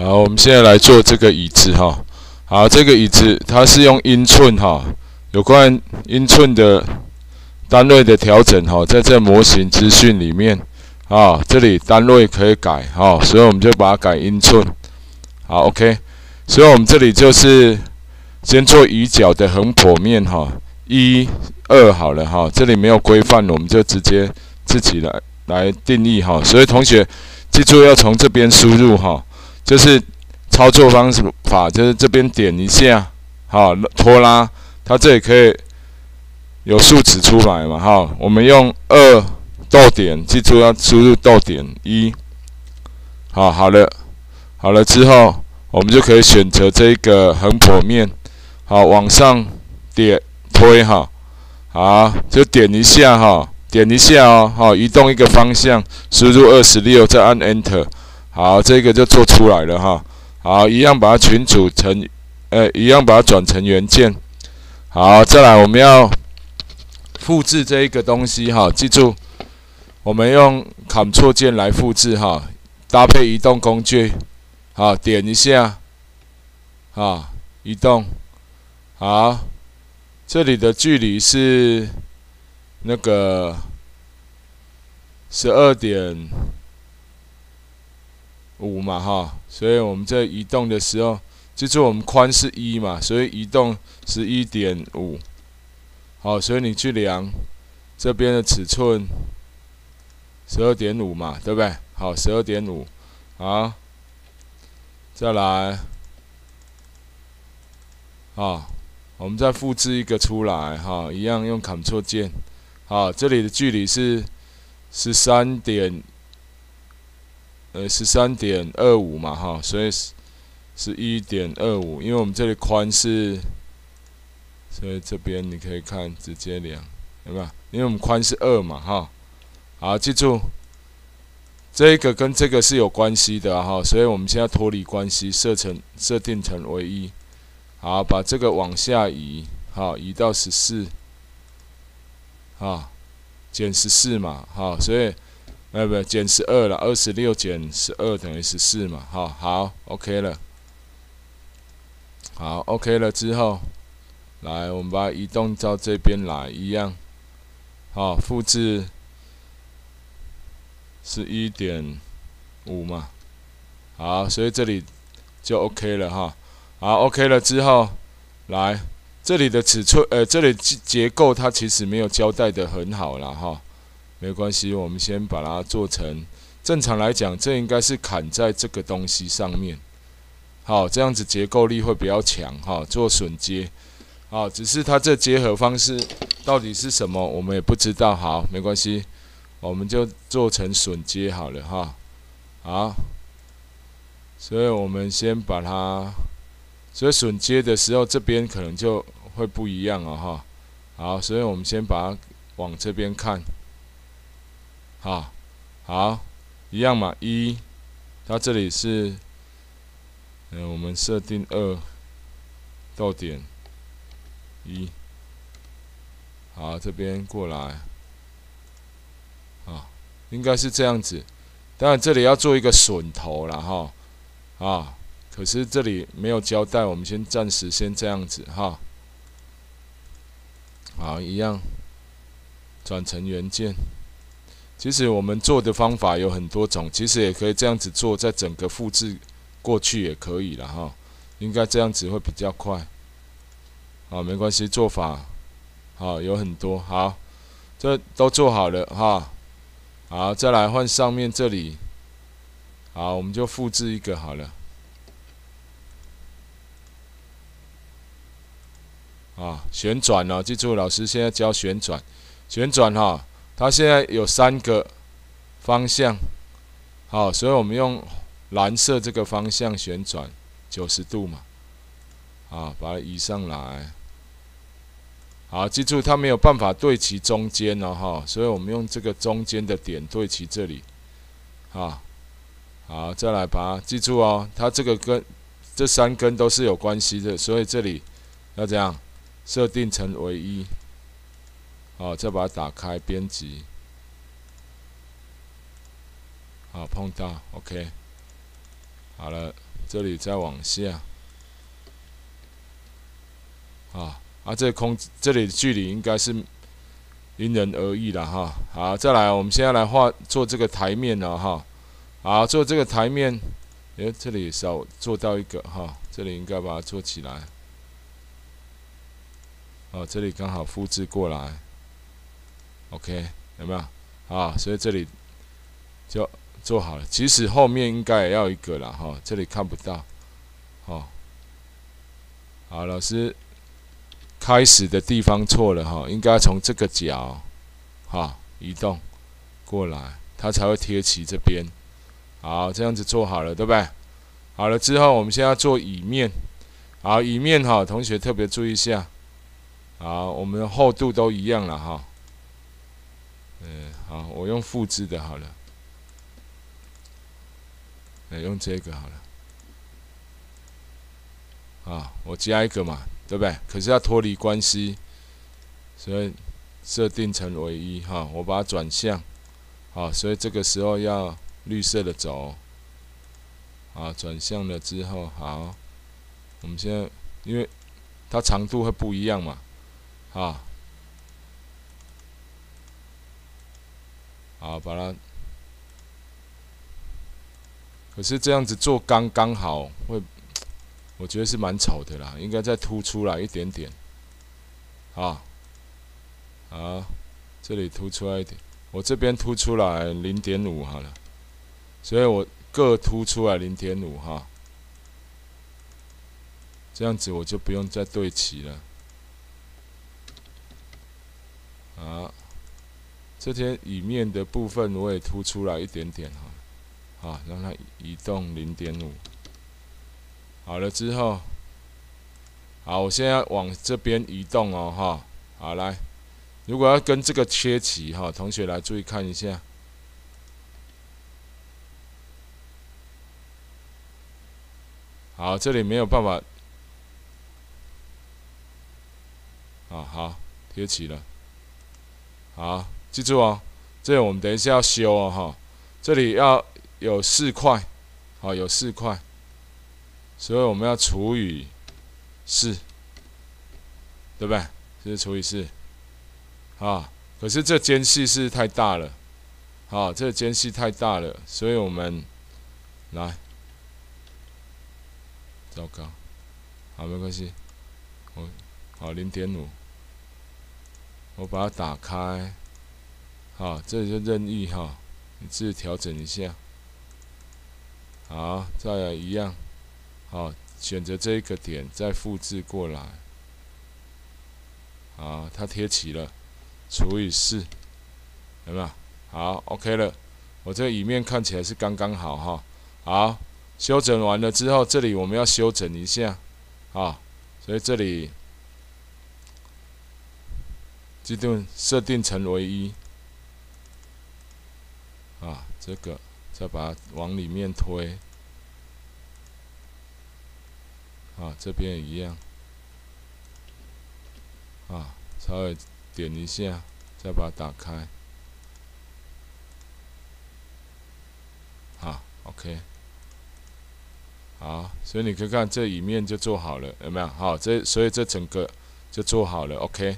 好，我们现在来做这个椅子哈。好，这个椅子它是用英寸哈，有关英寸的单位的调整哈，在这模型资讯里面啊，这里单位可以改哈，所以我们就把它改英寸。好，OK。所以我们这里就是先做椅脚的横剖面哈，一、二好了哈，这里没有规范，我们就直接自己来来定义哈。所以同学记住要从这边输入哈，就是操作方式法，就是这边点一下，好拖拉，它这里可以有数值出来嘛哈。我们用二逗点，记住要输入逗点一，好好了，好了之后。我们就可以选择这个横剖面，好，往上点推哈，好，就点一下哈，点一下哦，好，移动一个方向，输入二十六，再按 Enter，好，这个就做出来了哈，好，一样把它群组成，呃，一样把它转成原件，好，再来我们要复制这一个东西哈，记住，我们用 Ctrl 键来复制哈，搭配移动工具。好，点一下，啊，移动，好，这里的距离是那个十二点五嘛，哈，所以我们在移动的时候，记住我们宽是一嘛，所以移动十一点五，好，所以你去量这边的尺寸，十二点五嘛，对不对？好，十二点五，好。再来，啊，我们再复制一个出来，哈，一样用 Ctrl 键，好，这里的距离是十三点，呃，十三点二五嘛，哈，所以是是一点二五，因为我们这里宽是，所以这边你可以看直接量，有没有？因为我们宽是二嘛，哈，好，记住。这个跟这个是有关系的哈，所以我们现在脱离关系，设成设定成为一，好，把这个往下移，好，移到十四，啊，减十四嘛，好，所以，哎，不，减十二了，二十六减十二等于十四嘛，哈，好，OK 了，好，OK 了之后，来，我们把它移动到这边来，一样，好，复制。是一点五嘛，好，所以这里就 OK 了哈。好，OK 了之后，来这里的尺寸，呃，这里结构它其实没有交代的很好了哈，没关系，我们先把它做成。正常来讲，这应该是砍在这个东西上面，好，这样子结构力会比较强哈。做榫接，好，只是它这结合方式到底是什么，我们也不知道。好，没关系。我们就做成榫接好了哈，好，所以我们先把它，所以榫接的时候这边可能就会不一样了哈，好，所以我们先把它往这边看，好，好，一样嘛，一，它这里是，嗯，我们设定二，到点一，好，这边过来。啊应该是这样子，当然这里要做一个榫头了哈，啊，可是这里没有交代，我们先暂时先这样子哈，好，一样转成原件。其实我们做的方法有很多种，其实也可以这样子做，在整个复制过去也可以了哈，应该这样子会比较快。好，没关系，做法好有很多，好，这都做好了哈。好，再来换上面这里。好，我们就复制一个好了。啊，旋转哦？记住，老师现在教旋转。旋转哈，它现在有三个方向。好，所以我们用蓝色这个方向旋转九十度嘛。啊，把它移上来。好，记住它没有办法对齐中间了哈，所以我们用这个中间的点对齐这里，啊，好，再来把它记住哦，它这个跟这三根都是有关系的，所以这里要这样设定成为一，好，再把它打开编辑，好，碰到，OK，好了，这里再往下，啊啊，这空这里的距离应该是因人而异了哈。好，再来，我们现在来画做这个台面了哈。好，做这个台面，诶，这里少做到一个哈，这里应该把它做起来。哦，这里刚好复制过来，OK，有没有？啊，所以这里就做好了。其实后面应该也要一个了哈，这里看不到。好，好，老师开始的地方错了哈，应该从这个角哈移动过来，它才会贴齐这边。好，这样子做好了，对不对？好了之后，我们现在做乙面。好，乙面哈，同学特别注意一下。好，我们的厚度都一样了哈。嗯，好，我用复制的好了。哎，用这个好了。啊，我加一个嘛，对不对？可是要脱离关系，所以设定成唯一哈。我把它转向，好，所以这个时候要绿色的轴。啊，转向了之后，好，我们现在因为它长度会不一样嘛。啊，好，把它。可是这样子做刚刚好，会，我觉得是蛮丑的啦，应该再凸出来一点点。啊，啊，这里凸出来一点，我这边凸出来零点五好了，所以我各凸出来零点五哈，这样子我就不用再对齐了。啊，这些乙面的部分我也凸出来一点点哈，啊，让它移动零点五。好了之后，好，我现在往这边移动哦哈，好来，如果要跟这个切齐哈，同学来注意看一下。好，这里没有办法，啊好，贴齐了。好，记住哦，这里我们等一下要修哦，哈，这里要有四块，好，有四块，所以我们要除以四，对不对？这是除以四，啊，可是这间隙是太大了，好，这间隙太大了，所以我们来，糟糕，好，没关系，我好零点五。我把它打开，好，这里就任意哈，你自己调整一下。好，再来一样，好，选择这一个点，再复制过来。好，它贴齐了，除以四，有没有？好，OK 了。我这个椅面看起来是刚刚好哈。好，修整完了之后，这里我们要修整一下，啊，所以这里。自动设定成为一啊，这个再把它往里面推啊，这边也一样啊，稍微点一下，再把它打开好，OK，好，所以你可以看这一面就做好了，有没有？好，这所以这整个就做好了，OK。